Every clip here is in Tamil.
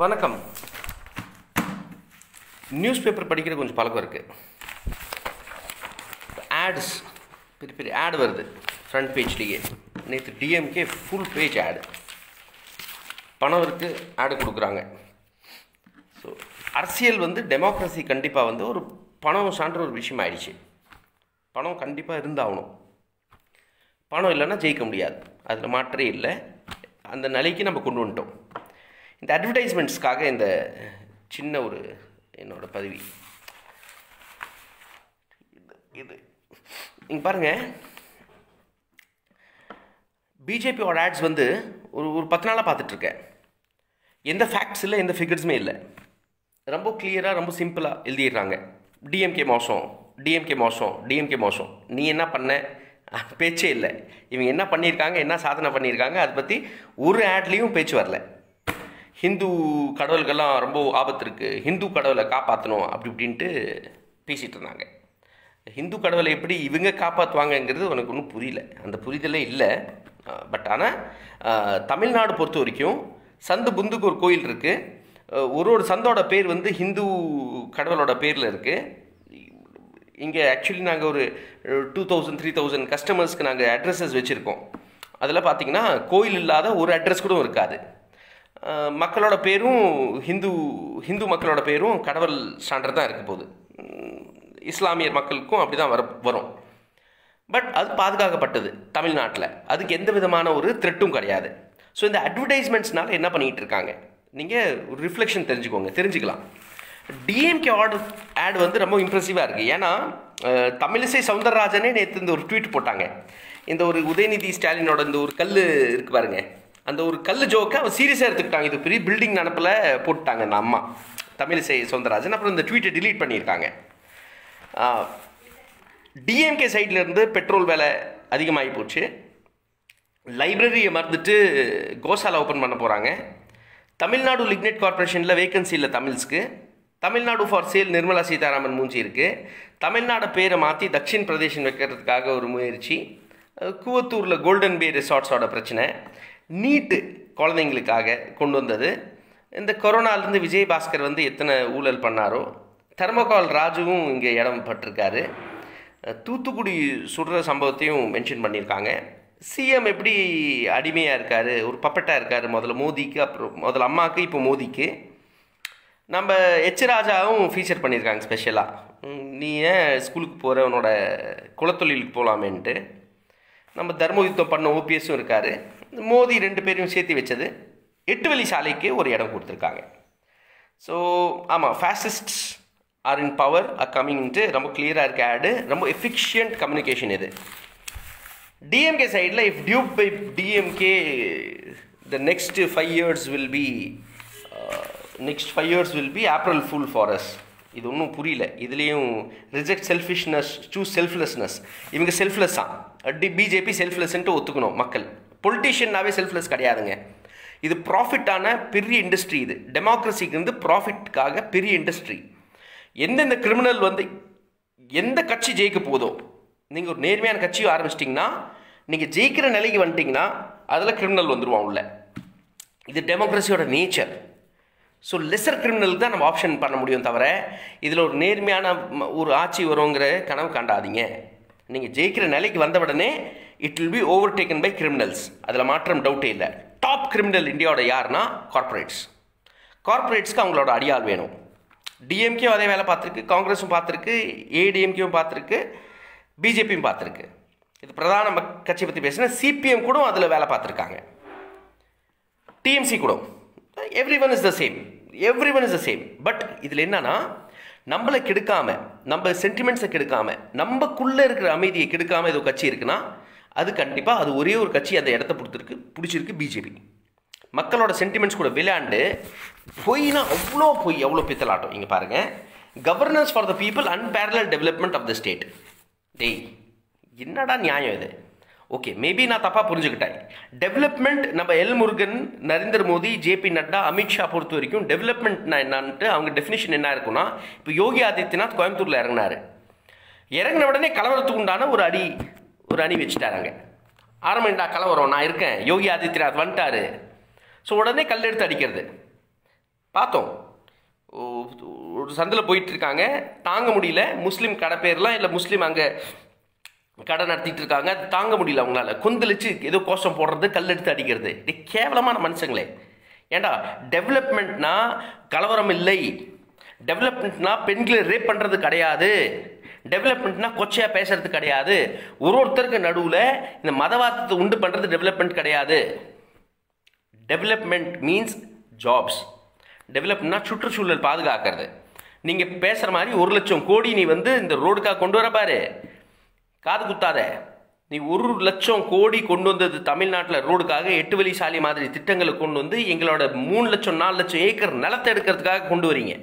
வணக்கம். நியூஸ் பேப்பர் படிக்கிற கொஞ்சம் பழக்கம் இருக்குது ஆட்ஸ் பெரிய பெரிய ஆட் வருது ஃப்ரண்ட் பேஜ்லேயே நேற்று டிஎம்கே ஃபுல் பேஜ் ஆடு பணம் இருக்குது ஆடு கொடுக்குறாங்க. ஸோ அரசியல் வந்து டெமோக்ரஸி கண்டிப்பாக வந்து ஒரு பணம் சான்ற ஒரு விஷயம் ஆயிடுச்சு. பணம் கண்டிப்பாக இருந்தாகணும். பணம் இல்லைன்னா ஜெயிக்க முடியாது. அதில் மாற்றே இல்லை. அந்த நிலைக்கு நம்ம கொண்டு வந்துட்டோம். இந்த அட்வர்டைஸ்மெண்ட்ஸ்க்காக இந்த சின்ன ஒரு என்னோடய பதவி. இது- இது இங்கே பாருங்கள் பிஜேபியோட ஆட்ஸ் வந்து ஒரு ஒரு பத்து நாளாக பார்த்துட்ருக்கேன். எந்த ஃபேக்ட்ஸ் இல்லை எந்த ஃபிகர்ஸுமே இல்லை. ரொம்ப கிளியராக ரொம்ப சிம்பிளாக எழுதிடுறாங்க. டிஎம்கே மோசம் டிஎம்கே மோசம் டிஎம்கே மோசம். நீ என்ன பண்ண? பேச்சே இல்லை. இவங்க என்ன பண்ணியிருக்காங்க என்ன சாதனை பண்ணியிருக்காங்க அதை பற்றி ஒரு ஆட்லேயும் பேச்சு வரல. ஹிந்து கடவுள்கள்லாம் ரொம்ப ஆபத்து இருக்குது ஹிந்து கடவுளை காப்பாற்றணும் அப்படி இப்படின்ட்டு பேசிகிட்டு இருந்தாங்க. ஹிந்து கடவுளை எப்படி இவங்க காப்பாற்றுவாங்கங்கிறது உனக்கு ஒன்றும் புரியல. அந்த புரிதலே இல்லை. பட் ஆனால் தமிழ்நாடு பொறுத்த வரைக்கும் சந்து புந்துக்கு ஒரு கோயில் இருக்குது ஒரு ஒரு சந்தோட பேர் வந்து ஹிந்து கடவுளோட பேரில் இருக்குது இங்கே ஆக்சுவலி நாங்கள் ஒரு டூ தௌசண்ட் த்ரீ தௌசண்ட் கஸ்டமர்ஸ்க்கு நாங்கள் அட்ரஸஸ் வச்சுருக்கோம். அதில் பார்த்திங்கன்னா கோயில் இல்லாத ஒரு அட்ரஸ் கூட இருக்காது. மக்களோட பேரும் ஹிந்து ஹிந்து மக்களோட பேரும் கடவுள் சான்றது தான் இருக்க போகுது. இஸ்லாமியர் மக்களுக்கும் அப்படி தான் வர வரும். பட் அது பாதுகாக்கப்பட்டது தமிழ்நாட்டில். அதுக்கு எந்த விதமான ஒரு த்ரெட்டும் கிடையாது. ஸோ இந்த அட்வர்டைஸ்மெண்ட்ஸ்னால என்ன பண்ணிகிட்டு இருக்காங்க? நீங்கள் ஒரு ரிஃப்ளெக்ஷன் தெரிஞ்சுக்கோங்க. தெரிஞ்சுக்கலாம். டிஎம்கே ஆர்டர் ஆட் வந்து ரொம்ப இம்ப்ரெசிவாக இருக்குது ஏன்னா தமிழிசை சவுந்தரராஜனே நேற்று இந்த ஒரு ட்வீட் போட்டாங்க. இந்த ஒரு உதயநிதி ஸ்டாலினோட இந்த ஒரு கல் இருக்கு பாருங்க. அந்த ஒரு கல் ஜோக்கை அவன் சீரியஸாக எடுத்துக்கிட்டாங்க. இது பெரிய பில்டிங் நினப்பில் போட்டுட்டாங்க அந்த அம்மா. தமிழிசை சவுந்தரராஜன். அப்புறம் இந்த ட்வீட்டை டிலீட் பண்ணியிருக்காங்க. டிஎம்கே சைட்லேருந்து பெட்ரோல் விலை அதிகமாகி போச்சு. லைப்ரரியை மறந்துட்டு கோசாலா ஓப்பன் பண்ண போகிறாங்க தமிழ்நாடு லிக்னெட் கார்ப்பரேஷனில் வேகன்சி இல்லை தமிழ்ஸ்க்கு. தமிழ்நாடு ஃபார் சேல் நிர்மலா சீதாராமன் மூஞ்சி இருக்குது தமிழ்நாடு பேரை மாற்றி தக்ஷின் பிரதேசம் வைக்கிறதுக்காக ஒரு முயற்சி. கூவத்தூரில் கோல்டன் பே ரிசார்ட்ஸோட பிரச்சனை. நீட்டு குழந்தைங்களுக்காக கொண்டு வந்தது. இந்த கொரோனாலேருந்து விஜயபாஸ்கர் வந்து எத்தனை ஊழல் பண்ணாரோ தெர்மோகால் ராஜுவும் இங்கே இடம் பட்டிருக்காரு தூத்துக்குடி சுடுற சம்பவத்தையும் மென்ஷன் பண்ணியிருக்காங்க. சிஎம் எப்படி அடிமையாக இருக்கார் ஒரு பப்பட்டாக இருக்கார் முதல்ல மோதிக்கு அப்புறம் முதல்ல அம்மாவுக்கு இப்போ மோதிக்கு. நம்ம எச் ராஜாவும் ஃபீச்சர் பண்ணியிருக்காங்க ஸ்பெஷலாக நீ ஏன் ஸ்கூலுக்கு போகிற உன்னோட குலத்தொழிலுக்கு போகலாமேன்ட்டு நம்ம தர்ம யுத்தம் பண்ண ஓபிஎஸும் இருக்கார். மோதி ரெண்டு பேரையும் சேர்த்து வச்சது எட்டு வழி சாலைக்கு ஒரு இடம் கொடுத்துருக்காங்க. ஸோ ஆமாம் fascists are in power are கம்மிங்ட்டு ரொம்ப கிளியராக இருக்க ஆடு ரொம்ப எஃபிஷியன்ட் கம்யூனிகேஷன் இது. டிஎம்கே சைடில் if tube by DMK the next five years will be next five years will be ஆப்ரல் full forest இது ஒன்றும் புரியல. இதுலேயும் ரிஜெக்ட் செல்ஃபிஷ்னஸ் சூஸ் செல்ஃப்லெஸ்னஸ் இவங்க செல்ஃப்லெஸ் தான் பிஜேபி செல்ஃப்லெஸ்ன்ட்டு ஒத்துக்கணும் மக்கள். பொலிட்டீஷியன்னாவே செல்ஃப்லெஸ் கிடையாதுங்க. இது ப்ராஃபிட்டான பெரிய இண்டஸ்ட்ரி இது. டெமோக்ரஸிக்கு வந்து ப்ராஃபிட்காக பெரிய இண்டஸ்ட்ரி எந்தெந்த கிரிமினல் வந்து எந்த கட்சி ஜெயிக்க போதோ நீங்கள் ஒரு நேர்மையான கட்சியும் ஆரம்பிச்சிட்டிங்கன்னா நீங்கள் ஜெயிக்கிற நிலைக்கு வந்துட்டிங்கன்னா அதில் கிரிமினல் வந்துடுவான் உள்ள. இது டெமோக்ரஸியோட நேச்சர் ஸோ லெசர் கிரிமினலுக்கு தான் நம்ம ஆப்ஷன் பண்ண முடியும் தவிர இதில் ஒரு நேர்மையான ஒரு ஆட்சி வருங்கிற கனவு காண்டாதீங்க. நீங்கள் ஜெயிக்கிற நிலைக்கு வந்த உடனே it will be overtaken by criminals அதில் மாற்றம் டவுட்டே இல்லை. டாப் கிரிமினல் இந்தியாவோட யாருன்னா? கார்ப்பரேட்ஸ் கார்ப்பரேட்ஸ்க்கு அவங்களோட அடியால் வேணும். டிஎம்கேயும் அதே வேலை பார்த்துருக்கு. காங்கிரஸும் பார்த்துருக்கு. ஏடிஎம்கேயும் பார்த்துருக்கு. பிஜேபியும் பார்த்துருக்கு. இது பிரதான மக்- கட்சி பற்றி பேசினா சிபிஎம் கூட அதில் வேலை பார்த்துருக்காங்க. டிஎம்சி கூட every one is the same every one is the same but இதில் என்னன்னா நம்மளை கெடுக்காம நம்ம சென்டிமெண்ட்ஸை கெடுக்காம நம்மக்குள்ளே இருக்கிற அமைதியை கெடுக்காமல் ஏதோ கட்சி இருக்குன்னா அது கண்டிப்பாக அது ஒரே ஒரு கட்சி அந்த இடத்த பிடிச்சிருக்கு பிடிச்சிருக்கு பிஜேபி மக்களோட சென்டிமெண்ட்ஸ் கூட விளையாண்டு பொய்னா அவ்வளோ பொய் அவ்வளோ பித்தலாட்டம். இங்கே பாருங்கள் governance for the people unparalleled development of the state டெய் என்னடா நியாயம் இது? ஓகே மேபி நான் தப்பாக புரிஞ்சுக்கிட்டேன். டெவலப்மெண்ட் நம்ம எல் முருகன் நரேந்திர மோடி ஜேபி நட்டா அமித்ஷா பொறுத்த வரைக்கும் டெவலப்மெண்ட்னா என்னான்ட்டு அவங்க டெஃபினிஷன் என்ன இருக்குன்னா இப்போ யோகி ஆதித்யநாத் கோயம்புத்தூரில் இறங்கினார். இறங்கின உடனே கலவரத்துக்கு உண்டான ஒரு அடி ஒரு அணி வச்சுட்டாராங்க ஆரம்பிண்டா கலவரம் நான் இருக்கேன் யோகி ஆதித்யநாத் வந்துட்டாரு. ஸோ உடனே கல் எடுத்து அடிக்கிறது. பார்த்தோம். ஓ- ஒரு சந்தில் போயிட்டு இருக்காங்க. தாங்க முடியல. முஸ்லீம் கடை பேர்லாம் இல்லை முஸ்லீம் அங்கே கடை நடத்திட்டு இருக்காங்க. தாங்க முடியல அவங்களால. கொந்தளிச்சு ஏதோ கோஷம் போடுறது கல் எடுத்து அடிக்கிறது. இது கேவலமான மனுஷங்களே. ஏண்டா டெவலப்மெண்ட்னா கலவரம் இல்லை. டெவலப்மெண்ட்னா பெண்களை ரேப் பண்ணுறது கிடையாது. டெவலப்மெண்ட்னா கொச்சையாக பேசுறது கிடையாது. ஒரு ஒருத்தருக்கு நடுவில் இந்த மதவாதத்தை உண்டு பண்ணுறது டெவலப்மெண்ட் கிடையாது. டெவலப்மெண்ட் மீன்ஸ் ஜாப்ஸ் டெவலப்னா சுற்றுச்சூழல் பாதுகாக்கிறது. நீங்கள் பேசுகிற மாதிரி ஒரு லட்சம் கோடி நீ வந்து இந்த ரோடுக்காக கொண்டு வர பாரு. காது குத்தாத. நீ ஒரு லட்சம் கோடி கொண்டு வந்தது தமிழ்நாட்டில் ரோடுக்காக எட்டு வழி சாலை மாதிரி திட்டங்களை கொண்டு வந்து எங்களோட மூணு லட்சம் நாலு லட்சம் ஏக்கர் நிலத்தை எடுக்கிறதுக்காக கொண்டு வரீங்க.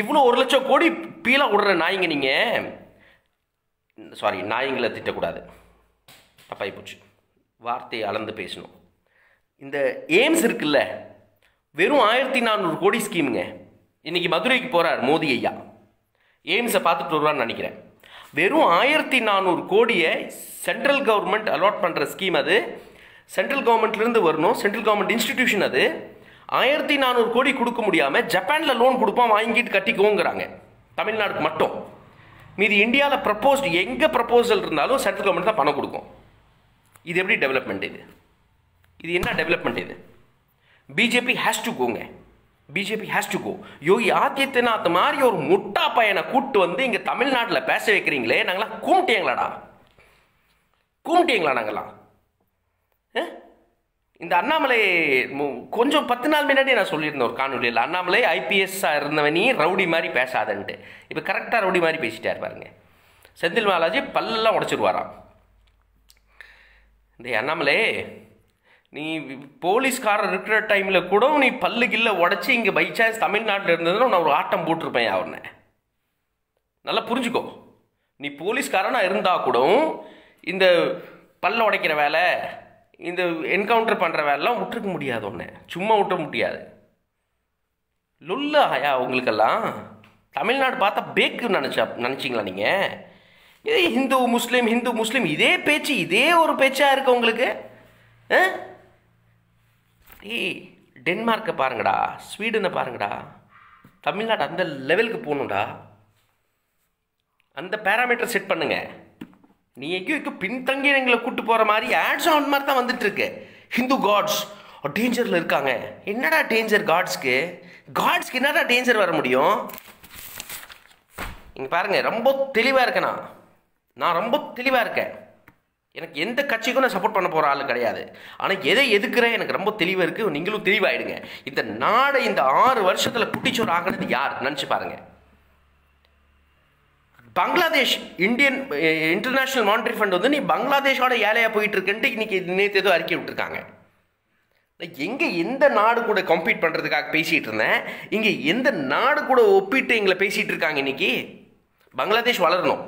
இவ்வளோ ஒரு லட்சம் கோடி பீலா விடுற நாய்ங்க நீங்கள் சாரி நாய்ங்களை திட்டக்கூடாது. தப்பாகி போச்சு. வார்த்தையை அளந்து பேசணும். இந்த எய்ம்ஸ் இருக்குல்ல வெறும் ஆயிரத்தி நானூறு கோடி ஸ்கீமுங்க இன்னைக்கு மதுரைக்கு போகிறார் மோடி ஐயா. எய்ம்ஸை பார்த்துட்டு வருவான்னு நினைக்கிறேன். வெறும் ஆயிரத்தி நானூறு கோடியை சென்ட்ரல் கவர்மெண்ட் அலாட் பண்ணுற ஸ்கீம் அது. சென்ட்ரல் கவர்மெண்ட்லேருந்து வரணும். சென்ட்ரல் கவர்மெண்ட் இன்ஸ்டிடியூஷன் அது. ஆயிரத்தி நானூறு கோடி கொடுக்க முடியாமல் ஜப்பானில் லோன் கொடுப்போம் வாங்கிட்டு கட்டிக்கோங்கிறாங்க. தமிழ்நாடுக்கு மட்டும். மீதி இந்தியாவில் ப்ரப்போஸ்ட் எங்கே ப்ரப்போசல் இருந்தாலும் சென்ட்ரல் கவர்மெண்ட் தான் பணம் கொடுக்கும். இது எப்படி டெவலப்மெண்ட் இது? இது என்ன டெவலப்மெண்ட் இது? BJP has to கோங்க BJP has to go Yogi Adityanath மாதிரி ஒரு முட்டா பையனை கூட்டு வந்து இங்கே தமிழ்நாட்டில் பேச வைக்கிறீங்களே நாங்களாம் கூமிட்டேங்களாடா கூமிட்டேங்களா நாங்களாம் ஆ? இந்த அண்ணாமலை மு- கொஞ்சம் பத்து நாள் முன்னாடி நான் சொல்லியிருந்தேன் ஒரு காணொலியில் அண்ணாமலை ஐபிஎஸ்ஸாக இருந்தவனி ரவுடி மாதிரி பேசாதன்ட்டு. இப்போ கரெக்டாக ரவுடி மாதிரி பேசிட்டார் பாருங்க. செந்தில் பாலாஜி பல்லெல்லாம் உடச்சிருவாராம். இந்த அண்ணாமலை நீ போலீஸ்காரர் இருக்கிற டைமில் கூட நீ பல்லு கில்ல உடச்சி இங்கே பை சான்ஸ் தமிழ்நாட்டில் இருந்ததுன்னா நான் ஒரு ஆட்டம் போட்டிருப்பேன் அவனை நல்லா புரிஞ்சுக்கோ. நீ போலீஸ்காரனாக இருந்தால் கூட இந்த பல்ல உடைக்கிற வேலை இந்த என்கவுண்டர் பண்ணுற வேலைலாம் விட்டுருக்க முடியாது ஒன்று சும்மா விட்டுற முடியாது. லுல்ல ஆயா உங்களுக்கெல்லாம்? தமிழ்நாடு பார்த்தா பேக்கு நினச்சா நினச்சிங்களா நீங்கள் இதே ஹிந்து முஸ்லீம் ஹிந்து முஸ்லீம் இதே பேச்சு இதே ஒரு பேச்சாக இருக்குது உங்களுக்கு? ஆ? ஏய் டென்மார்க்கை பாருங்கடா ஸ்வீடனை பாருங்கடா தமிழ்நாடு அந்த லெவலுக்கு போகணும்டா. அந்த பேராமீட்டர் செட் பண்ணுங்க. நீ எங்கேயோ எங்கேயோ பின்தங்கி எங்களை கூட்டு போகிற மாதிரி ஆட்ஸ் ஆன் மாதிரி தான் வந்துட்டுருக்கு. ஹிந்து காட்ஸ் டேஞ்சரில் இருக்காங்க. என்னடா டேஞ்சர் காட்ஸ்க்கு காட்ஸ்க்கு என்னடா டேஞ்சர் வர முடியும்? இங்கே பாருங்கள் ரொம்ப தெளிவாக இருக்கேன் நான். நான் ரொம்ப தெளிவாக இருக்கேன். எனக்கு எந்த கட்சிக்கும் நான் சப்போர்ட் பண்ண போகிற ஆள் கிடையாது. ஆனால் எதை எதுக்குறேன் எனக்கு ரொம்ப தெளிவாக இருக்குது நீங்களும் தெளிவாயிடுங்க. இந்த நாடை இந்த ஆறு வருஷத்தில் குட்டிச்சோறு ஆகிறது யார்? நினச்சி பாருங்கள் Bangladesh Indian international monetary fund வந்து நீ பங்களாதேஷோட ஏழையாக போயிட்டு இருக்குன்ட்டு இன்னைக்கு நேற்று ஏதோ அறிக்கை விட்டுருக்காங்க. நான் எங்கே எந்த நாடு கூட கம்பீட் பண்ணுறதுக்காக பேசிகிட்டு இருந்தேன். இங்கே எந்த நாடு கூட ஒப்பிட்டு எங்களை பேசிகிட்டு இருக்காங்க இன்னைக்கு? பங்களாதேஷ் வளரணும்.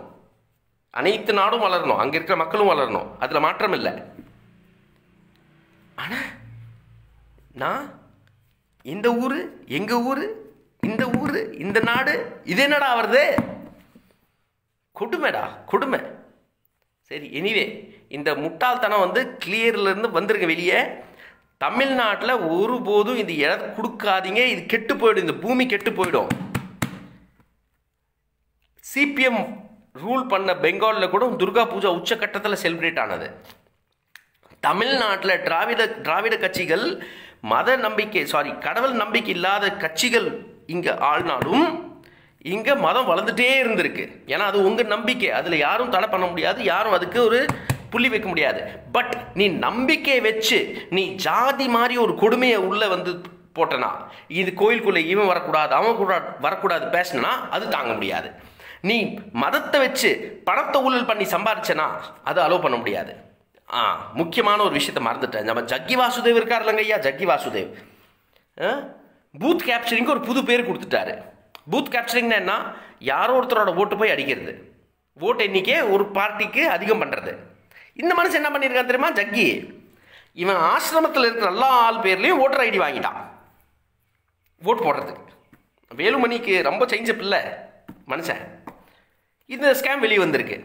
அனைத்து நாடும் வளரணும். அங்கே இருக்கிற மக்களும் வளரணும். அதில் மாற்றம் இல்லை ஆனால் நான் இந்த ஊர் எங்கள் ஊர் இந்த ஊர் இந்த நாடு இது என்னடா வருது கொடுமைடா கொடுமை. சரி எனிவே இந்த முட்டாள்தனம் வந்து கிளியர்லேருந்து வந்திருக்க வெளியே. தமிழ்நாட்டில் ஒருபோதும் இந்த இடம் கொடுக்காதீங்க. இது கெட்டு போயிடும். இந்த பூமி கெட்டு போயிடும். சிபிஎம் ரூல் பண்ண பெங்காலில் கூட துர்கா பூஜா உச்சக்கட்டத்தில் செலிப்ரேட் ஆனது. தமிழ்நாட்டில் திராவிட திராவிட கட்சிகள் மத நம்பிக்கை சாரி கடவுள் நம்பிக்கை இல்லாத கட்சிகள் இங்கே ஆள்னாலும் இங்கே மதம் வளர்ந்துட்டே இருந்திருக்கு. ஏன்னா அது உங்கள் நம்பிக்கை. அதில் யாரும் தடை பண்ண முடியாது யாரும் அதுக்கு ஒரு புள்ளி வைக்க முடியாது. பட் நீ நம்பிக்கையை வச்சு நீ ஜாதி மாதிரி ஒரு கொடுமையை உள்ளே வந்து போட்டனா இது கோயிலுக்குள்ளே இவன் வரக்கூடாது அவன் கூட வரக்கூடாது பேசினா அது தாங்க முடியாது. நீ மதத்தை வச்சு பணத்தை ஊழல் பண்ணி சம்பாரிச்சனா அது அலோவ் பண்ண முடியாது. ஆ முக்கியமான ஒரு விஷயத்தை மறந்துட்டேன். நம்ம ஜக்கி வாசுதேவ் இருக்கார் இல்லைங்க ஐயா ஜக்கி வாசுதேவ். ஆ? பூத் கேப்சரிங்க்கு ஒரு புது பேர் கொடுத்துட்டாரு. பூத் கேப்சரிங்னா என்ன? யாரோ ஒருத்தரோட ஓட்டு போய் அடிக்கிறது. ஓட்டு எண்ணிக்கை ஒரு பார்ட்டிக்கு அதிகம் பண்ணுறது இந்த மனுஷன் என்ன பண்ணியிருக்கான் தெரியுமா? ஜக்கி. இவன் ஆசிரமத்தில் இருக்கிற எல்லா ஆள் பேர்லேயும் ஓட்டர் ஐடி வாங்கிட்டான். ஓட்டு போடுறதுக்கு. வேலுமணிக்கு ரொம்ப சேஞ்சப் பிள்ளை மனுஷன். இந்த ஸ்கேம் வெளியே வந்திருக்கு.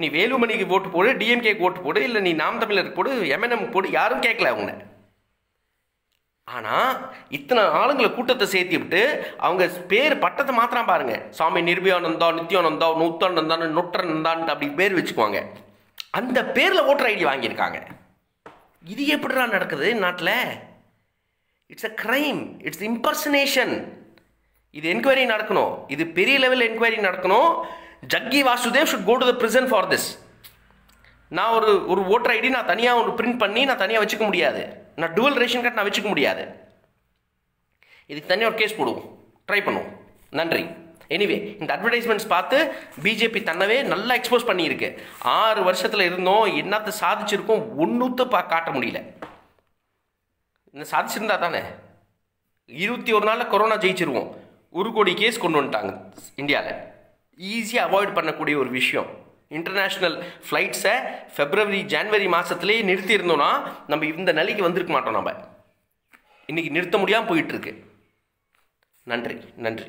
நீ வேலுமணிக்கு ஓட்டு போடு டிஎம்கேக்கு ஓட்டு போடு இல்லை நீ நாம் தமிழருக்கு போடு எம்என்எம் போடு யாரும் கேட்கல அவங்க ஆனால் இத்தனை ஆளுங்களை கூட்டத்தை சேர்த்து விட்டு அவங்க பேர் பட்டத்தை மாத்திரம் பாருங்க. சாமி நிர்பயானந்தா நித்யானந்தா நூத்தானந்தான் நொட்டனந்தான் அப்படி பேர் வச்சுக்குவாங்க. அந்த பேரில் ஓட்டர் ஐடி வாங்கியிருக்காங்க. இது எப்படிடா நடக்குது நாட்டில்? It's a crime it's impersonation இது என்கொயரி நடக்கணும். இது பெரிய லெவல் என்கொயரி நடக்கணும். Jaggi Vasudev should go to the prison for this நான் ஒரு ஒரு ஓட்டர் ஐடி நான் தனியாக ஒன்று பிரிண்ட் பண்ணி நான் தனியாக வச்சுக்க முடியாது. நான் டுவல் ரேஷன் கார்டு நான் வச்சுக்க முடியாது. இதுக்கு தனியாக ஒரு கேஸ் போடுவோம். ட்ரை பண்ணுவோம். நன்றி. எனிவே இந்த அட்வர்டைஸ்மெண்ட்ஸ் பார்த்து பிஜேபி தன்னவே நல்லா எக்ஸ்போஸ் பண்ணியிருக்கு. ஆறு வருஷத்தில் இருந்தோம் என்னத்தை சாதிச்சிருக்கோம் ஒன்றுத்தை பா காட்ட முடியல. இன்னும் சாதிச்சிருந்தா தானே? இருபத்தி ஒரு நாளில் கொரோனா ஜெயிச்சிருவோம். ஒரு கோடி கேஸ் கொண்டு வந்துட்டாங்க இந்தியாவில் ஈஸியாக அவாய்ட் பண்ணக்கூடிய ஒரு விஷயம். இன்டர்நேஷ்னல் ஃப்ளைட்ஸை ஃபெப்ரவரி ஜான்வரி மாதத்துலேயே நிறுத்தியிருந்தோன்னா நம்ம இந்த நிலைக்கு வந்திருக்க மாட்டோம் நம்ம இன்றைக்கி நிறுத்த முடியாமல் போயிட்டுருக்கு நன்றி நன்றி.